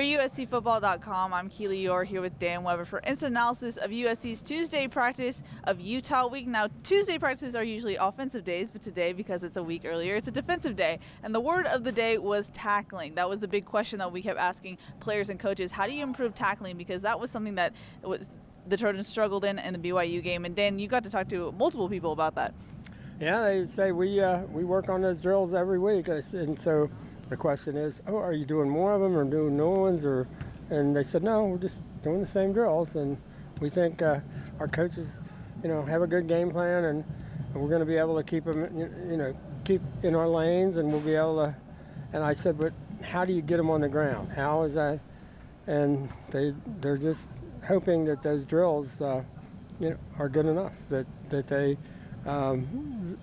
For USCFootball.com, I'm Keely Eure here with Dan Weber for instant analysis of USC's Tuesday practice of Utah week. Now, Tuesday practices are usually offensive days, but today, because it's a week earlier, it's a defensive day. And the word of the day was tackling. That was the big question that we kept asking players and coaches. How do you improve tackling? Because that was something that was the Trojans struggled in in the BYU game. And Dan, you got to talk to multiple people about that. Yeah, they say we uh, we work on those drills every week, and so the question is, oh, are you doing more of them or doing new ones? Or, and they said, no, we're just doing the same drills. And we think uh, our coaches, you know, have a good game plan and, we're going to be able to keep them, you know, keep in our lanes and we'll be able to. And I said, but how do you get them on the ground? How is that? And they, they're just hoping that those drills, uh, you know, are good enough that, that they, um,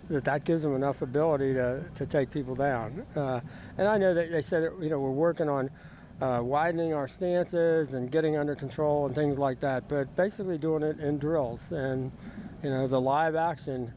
that that gives them enough ability to, to take people down. Uh, and I know that they said, that, you know, we're working on uh, widening our stances and getting under control and things like that, but basically doing it in drills. And, you know, the live action,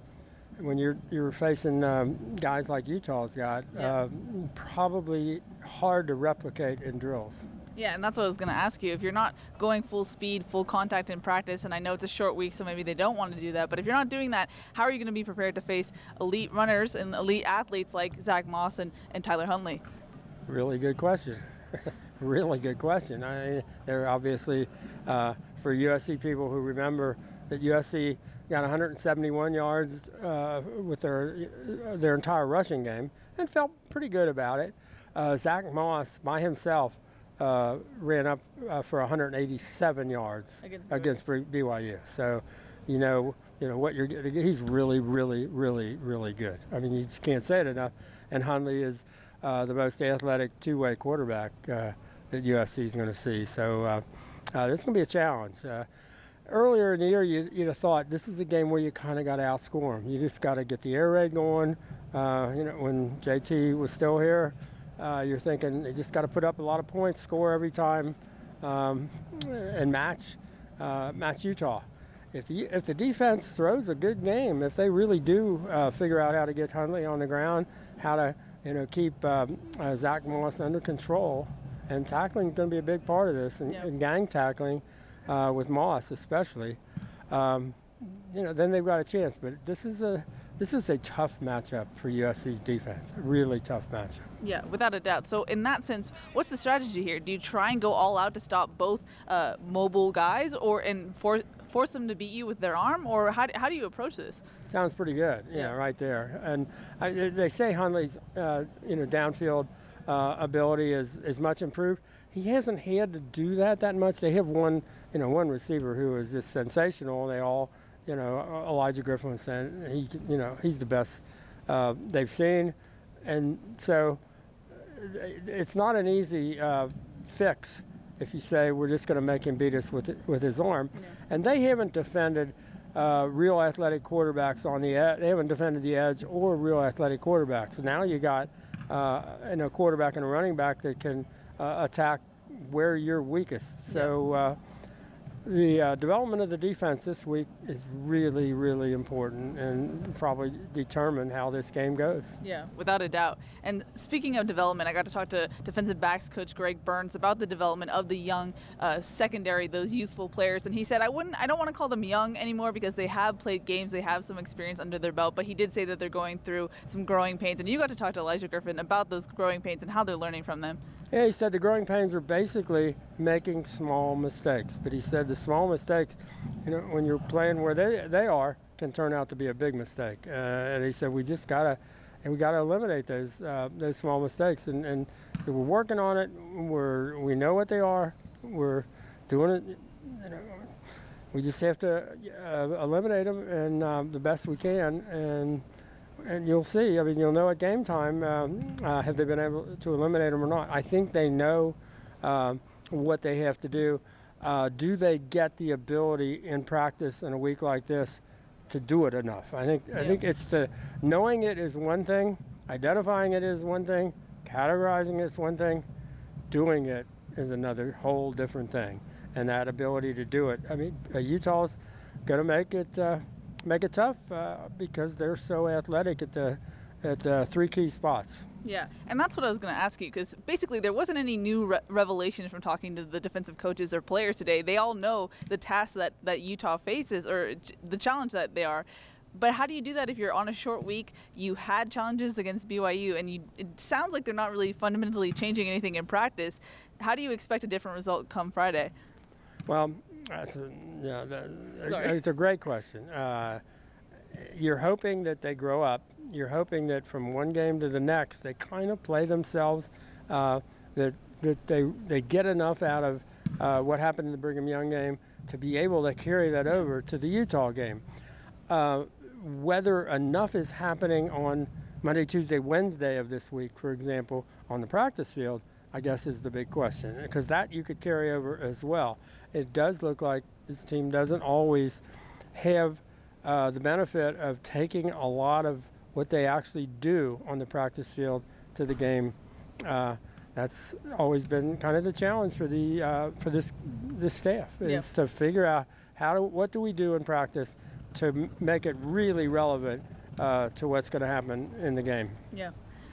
when you're, you're facing um, guys like Utah's got, yeah. uh, probably hard to replicate in drills. Yeah, and that's what I was going to ask you. If you're not going full speed, full contact in practice, and I know it's a short week, so maybe they don't want to do that, but if you're not doing that, how are you going to be prepared to face elite runners and elite athletes like Zach Moss and, and Tyler Huntley? Really good question. really good question. I, they're obviously, uh, for USC people who remember that USC got 171 yards uh, with their, their entire rushing game and felt pretty good about it. Uh, Zach Moss by himself uh, ran up uh, for 187 yards against, against BYU. So, you know, you know what you're getting. He's really, really, really, really good. I mean, you just can't say it enough. And Huntley is uh, the most athletic two-way quarterback uh, that USC is going to see. So, uh, uh, this is going to be a challenge. earlier in the year, you, would have thought this is a game where you kind of got to outscore them. You just got to get the air raid going. you know, when JT was still here uh, you're thinking they just got to put up a lot of points, score every time, um, and match uh, match Utah. If the, if the defense throws a good game, if they really do uh, figure out how to get Huntley on the ground, how to you know keep um, uh, Zach Moss under control, and tackling is going to be a big part of this, and, and gang tackling uh, with Moss especially. Um, you know, then they've got a chance. But this is a this is a tough matchup for USC's defense. A really tough matchup. Yeah, without a doubt. So in that sense, what's the strategy here? Do you try and go all out to stop both uh, mobile guys, or and for, force them to beat you with their arm, or how, how do you approach this? Sounds pretty good. Yeah, yeah. right there. And I, they say Huntley's uh, you know downfield uh, ability is is much improved. He hasn't had to do that that much. They have one you know one receiver who is just sensational. And they all you know, Olaijah Griffin was saying he, you know, he's the best uh, they've seen, and so it's not an easy uh, fix if you say we're just going to make him beat us with with his arm, yeah. and they haven't defended. Uh, real athletic quarterbacks on the edge. They haven't defended the edge or real athletic quarterbacks. So now you got uh, you know, quarterback and a running back that can uh, attack where you're weakest. So uh, the uh, development of the defense this week is really, really important and probably determine how this game goes. Yeah, without a doubt. And speaking of development, I got to talk to defensive backs coach Greg Burns about the development of the young uh, secondary, those youthful players. And he said, I wouldn't, I don't want to call them young anymore because they have played games, they have some experience under their belt. But he did say that they're going through some growing pains. And you got to talk to Olaijah Griffin about those growing pains and how they're learning from them. Yeah, he said the growing pains are basically making small mistakes. But he said the small mistakes, you know, when you're playing where they, they are, can turn out to be a big mistake. Uh, and he said we just gotta, and we gotta eliminate those uh, those small mistakes. And, and so we're working on it. We're we know what they are. We're doing it. You know, we just have to uh, eliminate them and um, the best we can and and you'll see. I mean, you'll know at game time um, uh, have they been able to eliminate them or not. I think they know um, what they have to do. Uh, do they get the ability in practice in a week like this to do it enough? I think yeah. I think it's the knowing it is one thing, identifying it is one thing, categorizing it is one thing, doing it is another whole different thing. And that ability to do it. I mean, uh, Utah's going to make it uh, make it tough uh, because they're so athletic at the at uh, three key spots. Yeah, and that's what I was going to ask you because basically there wasn't any new re- revelation from talking to the defensive coaches or players today. They all know the task that, that Utah faces or the challenge that they are. But how do you do that if you're on a short week? You had challenges against BYU, and you, it sounds like they're not really fundamentally changing anything in practice. How do you expect a different result come Friday? Well, that's a, yeah, that, it's a great question. Uh, you're hoping that they grow up. You're hoping that from one game to the next, they kind of play themselves. Uh, that that they they get enough out of uh, what happened in the Brigham Young game to be able to carry that over to the Utah game. Uh, whether enough is happening on Monday, Tuesday, Wednesday of this week, for example, on the practice field, I guess is the big question because that you could carry over as well. It does look like this team doesn't always have uh, the benefit of taking a lot of what they actually do on the practice field to the game. Uh, that's always been kind of the challenge for the uh, for this this staff is Yeah. to figure out how do what do we do in practice to m- make it really relevant uh, to what's going to happen in the game. Yeah.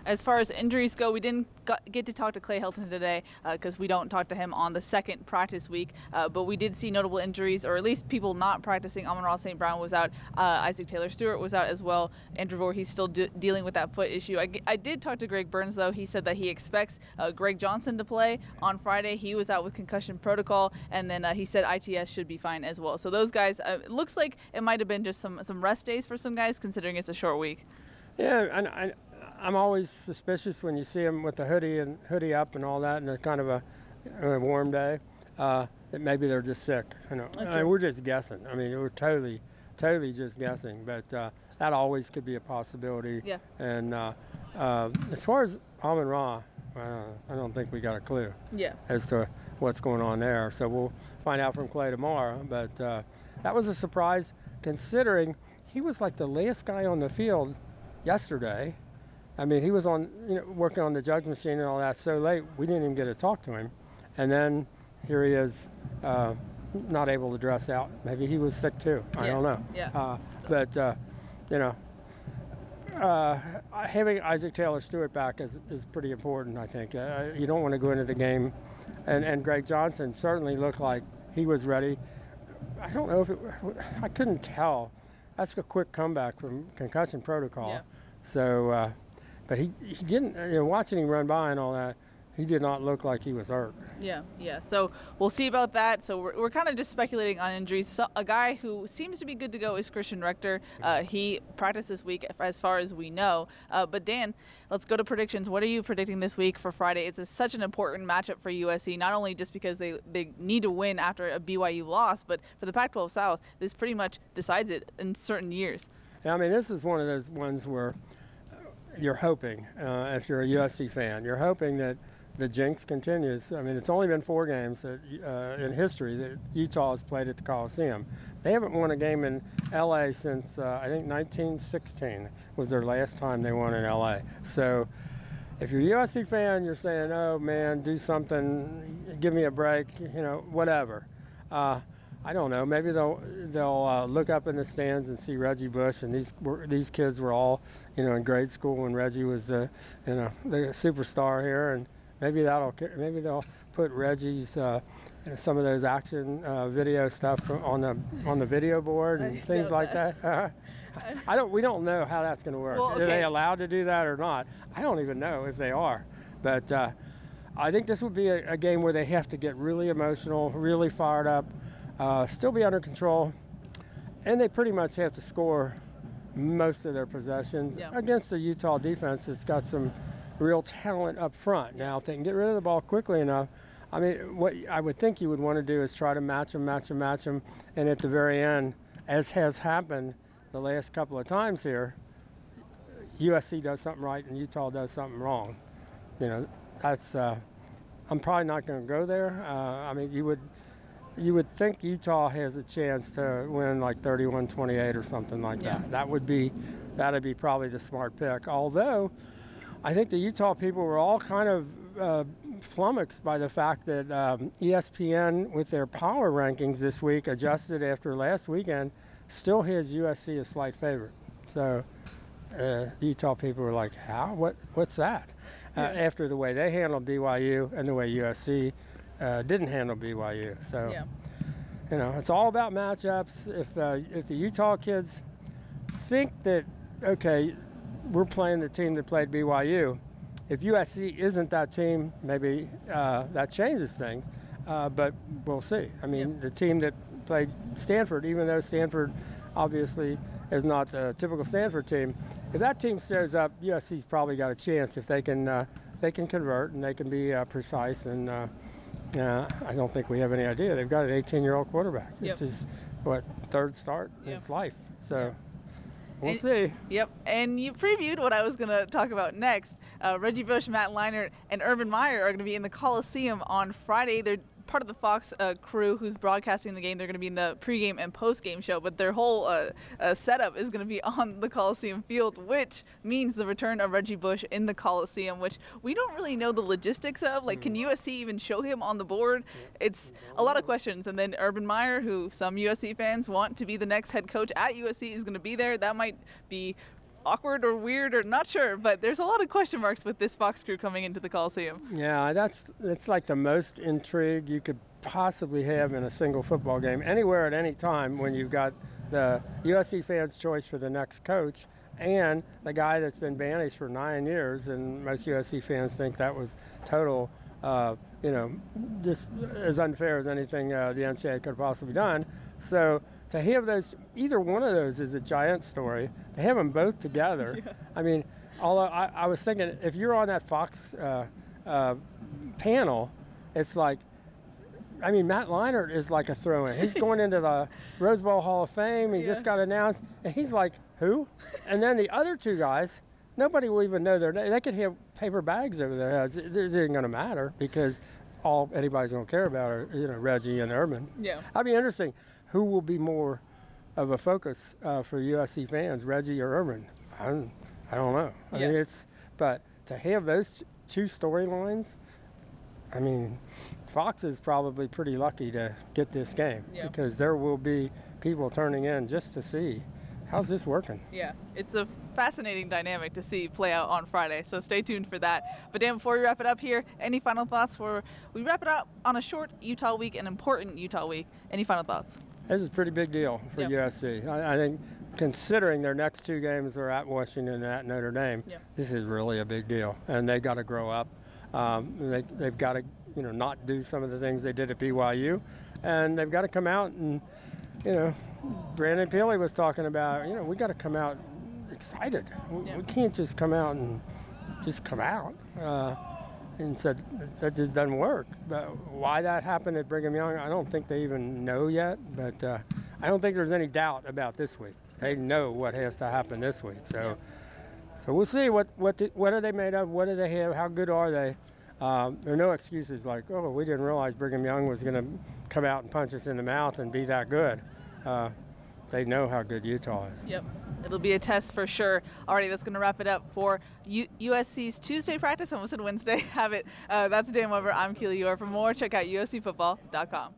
As far as injuries go, we didn't get to talk to Clay Helton today because we don't talk to him on the second practice week. Uh, but we did see notable injuries, or at least people not practicing. Amon Ra St. Brown was out. Uh, Isaac Taylor Stewart was out as well. Andrew Voorhees still de- dealing with that foot issue. I did talk to Greg Burns, though. He said that he expects uh, Greg Johnson to play on Friday. He was out with concussion protocol. And then uh, he said ITS should be fine as well. So those guys, uh, it looks like it might have been just some, some rest days for some guys, considering it's a short week. Yeah, and I, I'm always suspicious when you see them with the hoodie and hoodie up and all that, and it's kind of a, a warm day. Uh, that maybe they're just sick. You know, I mean, we're just guessing. I mean, we're totally, totally just guessing. But uh, that always could be a possibility. Yeah. And uh, uh, as far as Amon Ra, I don't, I don't think we got a clue Yeah. as to what's going on there. So we'll find out from Clay tomorrow. But uh, that was a surprise considering he was like the last guy on the field yesterday. I mean, he was on, you know, working on the Jugs machine and all that so late, we didn't even get to talk to him. And then here he is, uh, not able to dress out. Maybe he was sick too. I Yeah. don't know. Yeah. Uh, but, uh, you know, uh, having Isaac Taylor Stewart back is, is pretty important, I think. Uh, you don't want to go into the game. And, and Greg Johnson certainly looked like he was ready. I don't know if it, I couldn't tell. That's a quick comeback from concussion protocol. Yeah. So, uh, but he, he didn't, you know, watching him run by and all that, he did not look like he was hurt. Yeah, yeah. So we'll see about that. So we're, we're kind of just speculating on injuries. So a guy who seems to be good to go is Christian Rector. Uh, he practiced this week, as far as we know. Uh, but Dan, let's go to predictions. What are you predicting this week for Friday? It's a, such an important matchup for USC, not only just because they, they need to win after a BYU loss, but for the Pac-12 South, this pretty much decides it in certain years. Yeah, I mean, this is one of those ones where you're hoping, uh, if you're a USC fan, you're hoping that the jinx continues. I mean, it's only been four games that, uh, in history that Utah has played at the Coliseum. They haven't won a game in LA since uh, I think 1916 was their last time they won in LA. So, if you're a USC fan, you're saying, "Oh man, do something, give me a break," you know, whatever. Uh, I don't know. Maybe they'll they'll uh, look up in the stands and see Reggie Bush, and these these kids were all, you know, in grade school when Reggie was the, you know, the superstar here, and maybe that'll maybe they'll put Reggie's. Uh, some of those action uh, video stuff from, on the on the video board and things like that. that. I don't. We don't know how that's going to work. Well, Are they allowed to do that or not? I don't even know if they are. But uh, I think this would be a, a game where they have to get really emotional, really fired up, uh, still be under control, and they pretty much have to score most of their possessions Yeah. against the Utah defense it's got some real talent up front. Now, if they can get rid of the ball quickly enough, I mean, what I would think you would want to do is try to match them, match them, match them, and at the very end, as has happened the last couple of times here, USC does something right and Utah does something wrong. You know, that's. Uh, I'm probably not going to go there. Uh, I mean, you would, you would think Utah has a chance to win like 31-28 or something like Yeah. that. That would be, that'd be probably the smart pick. Although, I think the Utah people were all kind of uh, flummoxed by the fact that um, ESPN, with their power rankings this week, adjusted after last weekend, still has USC a slight favorite. So uh, the Utah people were like, "How? What? What's that?" Uh, Yeah. After the way they handled BYU and the way USC uh, didn't handle BYU, so Yeah. you know it's all about matchups. If uh, if the Utah kids think that okay, we're playing the team that played BYU, if USC isn't that team, maybe uh, that changes things. Uh, but we'll see. I mean, the team that played Stanford, even though Stanford obviously is not the typical Stanford team, if that team shows up, USC's probably got a chance if they can uh, they can convert and they can be uh, precise. And uh, uh, I don't think we have any idea. They've got an 18-year-old quarterback. Yep. It's his what third start in Yep. his life. So we'll And- see. Yep, and you previewed what I was going to talk about next. Uh, Reggie Bush, Matt Leinart, and Urban Meyer are going to be in the Coliseum on Friday. They're part of the Fox uh, crew who's broadcasting the game. They're going to be in the pregame and postgame show, but their whole uh, uh, setup is going to be on the Coliseum field, which means the return of Reggie Bush in the Coliseum, which we don't really know the logistics of. Like, can USC even show him on the board? It's a lot of questions. And then Urban Meyer, who some USC fans want to be the next head coach at USC, is going to be there. That might be awkward or weird or not sure, but there's a lot of question marks with this Fox crew coming into the Coliseum. Yeah, that's that's like the most intrigue you could possibly have in a single football game anywhere at any time when you've got the USC fans' choice for the next coach and the guy that's been banished for nine years, and most USC fans think that was total, uh, you know, just as unfair as anything uh, the NCAA could have possibly done. So to have those, either one of those is a giant story. To have them both together, I mean, although I, I was thinking if you're on that Fox uh, uh, panel, it's like, I mean, Matt Leinart is like a throw-in. He's going into the Rose Bowl Hall of Fame. He Yeah. just got announced, and he's like, who? And then the other two guys, nobody will even know their name. They could have paper bags over their heads. It, it isn't going to matter because all anybody's going to care about are you know Reggie and Urban. Yeah. That'd be interesting. Who will be more of a focus uh, for USC fans, Reggie or Urban? I don't, I don't know. I mean, it's but to have those two storylines, I mean, Fox is probably pretty lucky to get this game Yeah. because there will be people turning in just to see how's this working. Yeah, it's a fascinating dynamic to see play out on Friday, so stay tuned for that. But Dan, before we wrap it up here, any final thoughts for we wrap it up on a short Utah week, an important Utah week? Any final thoughts? This is a pretty big deal for Yep. USC. I, I think, considering their next two games are at Washington and at Notre Dame, Yep. this is really a big deal, and they got to grow up. Um, they, they've got to, you know, not do some of the things they did at BYU, and they've got to come out and, you know, Brandon Pili was talking about, you know, we got to come out excited. We, Yeah. we can't just come out and just come out. Uh, and said that just doesn't work. But why that happened at Brigham Young, I don't think they even know yet. But uh, I don't think there's any doubt about this week. They know what has to happen this week. So, so we'll see what what the, what are they made of? What do they have? How good are they? Um, there are no excuses like, oh, we didn't realize Brigham Young was going to come out and punch us in the mouth and be that good. Uh, they know how good Utah is. Yep. It'll be a test for sure. Alrighty, that's going to wrap it up for U- USC's Tuesday practice. Almost said Wednesday. Have it. Uh, that's Dan Weber. I'm Keely Eure. For more, check out uscfootball.com.